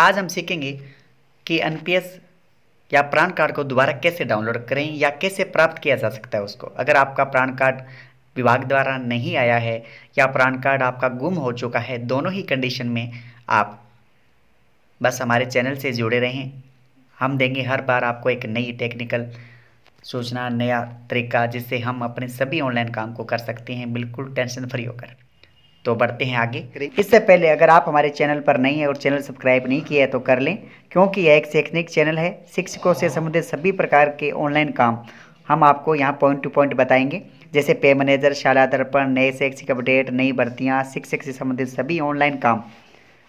आज हम सीखेंगे कि एनपीएस या प्राण कार्ड को दोबारा कैसे डाउनलोड करें या कैसे प्राप्त किया जा सकता है उसको। अगर आपका प्राण कार्ड विभाग द्वारा नहीं आया है या प्राण कार्ड आपका गुम हो चुका है, दोनों ही कंडीशन में आप बस हमारे चैनल से जुड़े रहें। हम देंगे हर बार आपको एक नई टेक्निकल सूचना, नया तरीका जिससे हम अपने सभी ऑनलाइन काम को कर सकते हैं। बिल्कुल टेंशन फ्री होकर। तो बढ़ते हैं आगे। इससे पहले अगर आप हमारे चैनल पर नहीं है और चैनल सब्सक्राइब नहीं किया है तो कर लें, क्योंकि यह एक शैक्षणिक चैनल है। शिक्षकों से संबंधित सभी प्रकार के ऑनलाइन काम हम आपको यहाँ पॉइंट टू पॉइंट बताएँगे। जैसे पे मैनेजर, शाला दर्पण, नए शैक्षिक अपडेट, नई भर्तियाँ, शिक्षक से संबंधित सभी ऑनलाइन काम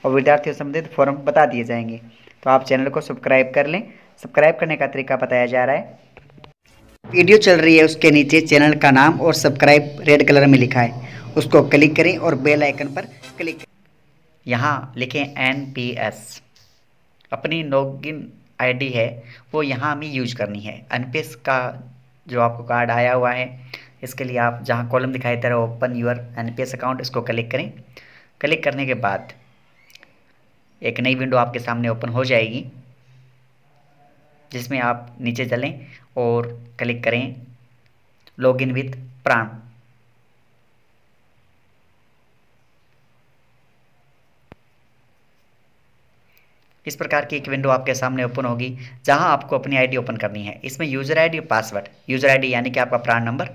और विद्यार्थियों से संबंधित फॉर्म बता दिए जाएँगे। तो आप चैनल को सब्सक्राइब कर लें। सब्सक्राइब करने का तरीका बताया जा रहा है। वीडियो चल रही है, उसके नीचे चैनल का नाम और सब्सक्राइब रेड कलर में लिखा है। उसको क्लिक करें और बेल आइकन पर क्लिक करें। यहाँ लिखें एन पी एस अपनी लॉगिन आईडी है, वो यहाँ हमें यूज़ करनी है। एन पी एस का जो आपको कार्ड आया हुआ है, इसके लिए आप जहाँ कॉलम दिखाई दे रहा है ओपन यूर एन अकाउंट इसको क्लिक करें। क्लिक करने के बाद एक नई विंडो आपके सामने ओपन हो जाएगी, जिसमें आप नीचे चलें और क्लिक करें लॉगिन विथ प्राण इस प्रकार की एक विंडो आपके सामने ओपन होगी, जहाँ आपको अपनी आईडी ओपन करनी है। इसमें यूज़र आईडी और पासवर्ड यूज़र आईडी यानी कि आपका प्राण नंबर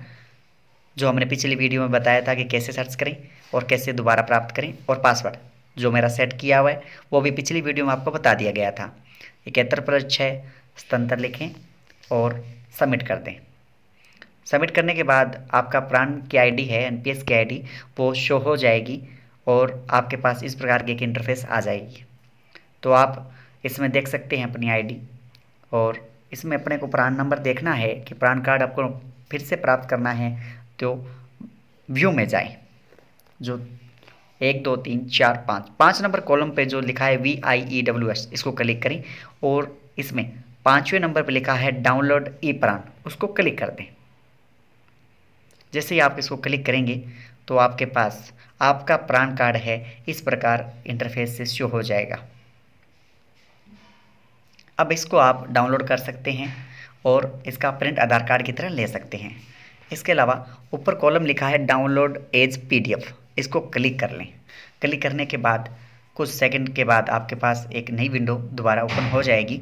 जो हमने पिछली वीडियो में बताया था कि कैसे सर्च करें और कैसे दोबारा प्राप्त करें, और पासवर्ड जो मेरा सेट किया हुआ है, वो भी पिछली वीडियो में आपको बता दिया गया था। इकहत्तर प्लस छः स्तंत्र लिखें और सबमिट कर दें। सबमिट करने के बाद आपका प्राण की आईडी है एनपीएस की आईडी वो शो हो जाएगी और आपके पास इस प्रकार की एक इंटरफेस आ जाएगी। तो आप इसमें देख सकते हैं अपनी आईडी और इसमें अपने को प्राण नंबर देखना है कि प्राण कार्ड आपको फिर से प्राप्त करना है तो व्यू में जाएँ। जो एक, दो, तीन, चार, पाँच पाँच नंबर कॉलम पे जो लिखा है V I E W S इसको क्लिक करें और इसमें पाँचवें नंबर पे लिखा है डाउनलोड ई प्राण उसको क्लिक कर दें। जैसे ही आप इसको क्लिक करेंगे तो आपके पास आपका प्राण कार्ड है, इस प्रकार इंटरफेस से शो हो जाएगा। अब इसको आप डाउनलोड कर सकते हैं और इसका प्रिंट आधार कार्ड की तरह ले सकते हैं। इसके अलावा ऊपर कॉलम लिखा है डाउनलोड एज पीडीएफ। इसको क्लिक कर लें। क्लिक करने के बाद, कुछ सेकंड के बाद आपके पास एक नई विंडो दोबारा ओपन हो जाएगी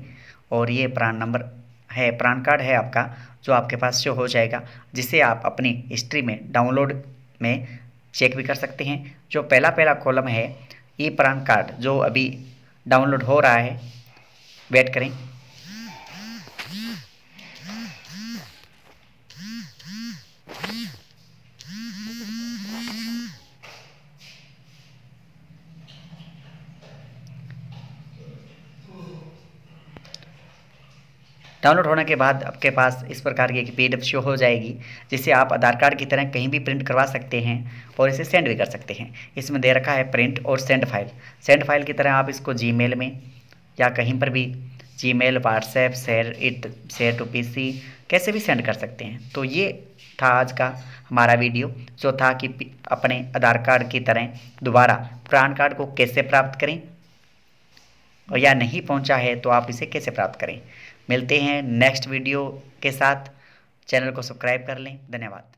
और ये प्राण नंबर है, प्राण कार्ड है आपका, जो आपके पास शो हो जाएगा, जिसे आप अपनी हिस्ट्री में डाउनलोड में चेक भी कर सकते हैं। जो पहला पहला कॉलम है, ई प्राण कार्ड, जो अभी डाउनलोड हो रहा है वेट करें। डाउनलोड होने के बाद आपके पास इस प्रकार की एक पी शो हो जाएगी, जिसे आप आधार कार्ड की तरह कहीं भी प्रिंट करवा सकते हैं और इसे सेंड भी कर सकते हैं। इसमें दे रखा है प्रिंट और सेंड फ़ाइल सेंड फ़ाइल की तरह आप इसको जी में या कहीं पर भी Gmail WhatsApp share it share to PC कैसे भी सेंड कर सकते हैं। तो ये था आज का हमारा वीडियो, जो था कि अपने आधार कार्ड की तरह दोबारा प्राण कार्ड को कैसे प्राप्त करें और या नहीं पहुँचा है तो आप इसे कैसे प्राप्त करें। मिलते हैं नेक्स्ट वीडियो के साथ। चैनल को सब्सक्राइब कर लें। धन्यवाद।